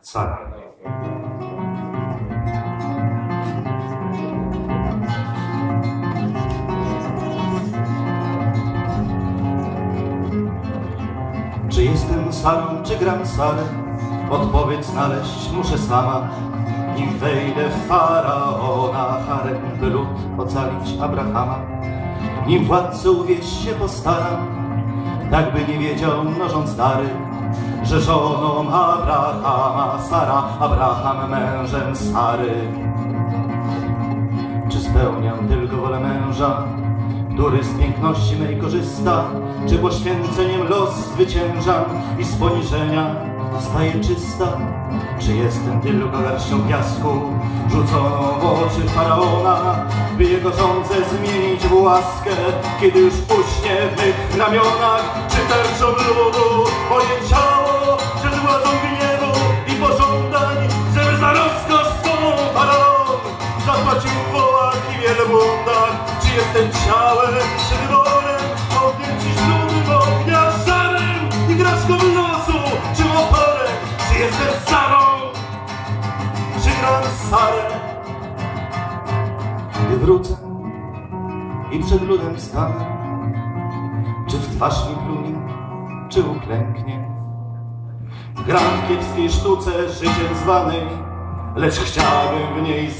Sara. Czy jestem Sarą, czy gram Sarę? Odpowiedź znaleźć muszę sama. Nim wejdę w faraona, harem, by lud ocalić Abrahama. Nim władcę uwieść się postaram, tak by nie wiedział mnożąc dary, że żoną Abrahama Sara, Abraham mężem Sary. Czy spełniam tylko wolę męża, który z piękności mej korzysta? Czy poświęceniem los zwyciężam i z poniżenia staję czysta? Czy jestem tylko garścią piasku, rzuconą w oczy faraona, by jego żądze zmienić w łaskę, kiedy już uśnie w mych ramionach? Jestem ciałem czy wyborem ogniem ci śluby ognia żarem i graszką losu, czy oporem? Czy jestem Sarą, czy gram Sarę? Gdy wrócę i przed ludem stanę, czy w twarz mi plunie, czy uklęknie? Gram w kiepskiej sztuce życiem zwanej, lecz chciałbym w niej